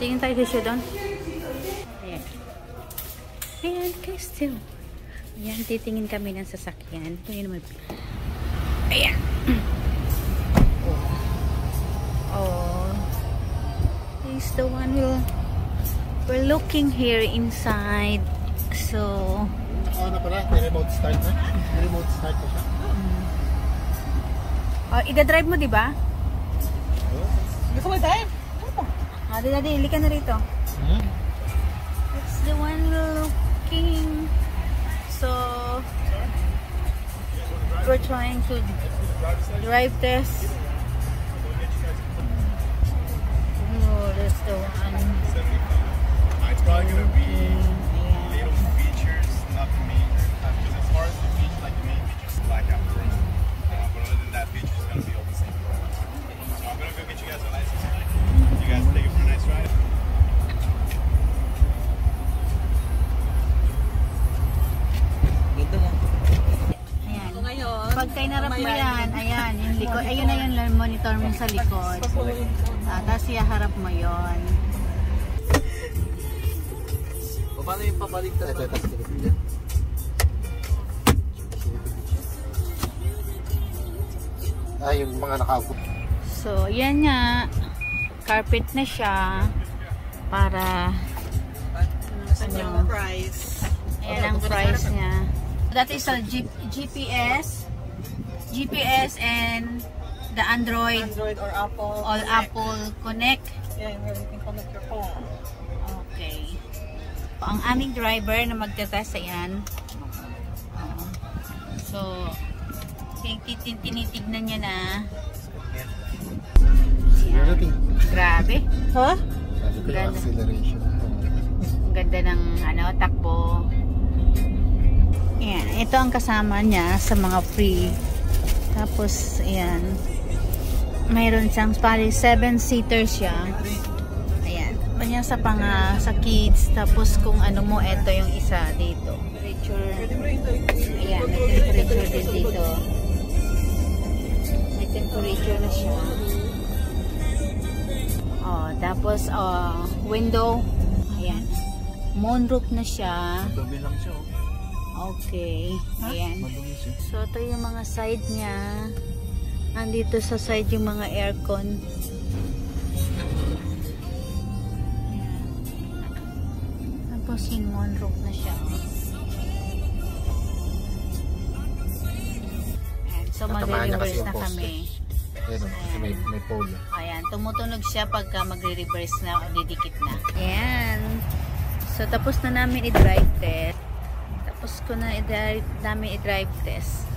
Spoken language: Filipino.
Tingin tayo sa shoe doon. Ayan. Ayan, guys, still. Ayan, titingin kami ng sasakyan. Ito yun naman. Ayan. Oh. He's the one who we're looking here inside. So, Oo na pala, may remote start na. May remote start na siya. oh, ida-drive mo, di ba? Gusto mo tayo? Di, ka na rito. Hmm? It's the one looking. So, we're trying to drive test. Kainarap mo yan, ayan, yung likod, ayun na yung monitor mo sa likod. Ah, tapos iharap mo yon. O paano yung pabalik Ito, ito, ito. Ah, yung mga nakaupo. So, yan nga. Carpet na siya. Para, Ano? price? ayan ang price niya. That is a G- GPS. GPS and the Android Android or Apple. all Apple Connect. Yeah, where you can connect your phone. Okay. Ang aming driver na magtatest ayan. Oo. So, tin- tin- tinitignan niya na. Everything. Grabe. Huh? Ganda. acceleration. Ganda ng ano, takbo. Ayan. Ito ang kasama niya sa mga free. Tapos, ayan. Mayroon siyang pali 7-seater siya. Ayan. Kanya sa pang ah, sa kids. Tapos kung ano mo, ito yung isa dito. Temperature. Ayan, may temperature din dito. May temperature na siya. Oh, tapos oh, window. Ayan. Moonroof na siya. Lang siya. oh. Okay. Ayan. Madumi siya. So, ito yung mga side niya. Andito sa side yung mga aircon. Ayan. Tapos yung moonroof na siya. Ayan. So, magre-reverse na kami. Ayun, oh, kasi may, may pole. Ayan, tumutunog siya pagka magre-reverse na o didikit na. Ayan. So, tapos na namin i-drive test. Ko na i-drive, namin i-drive test.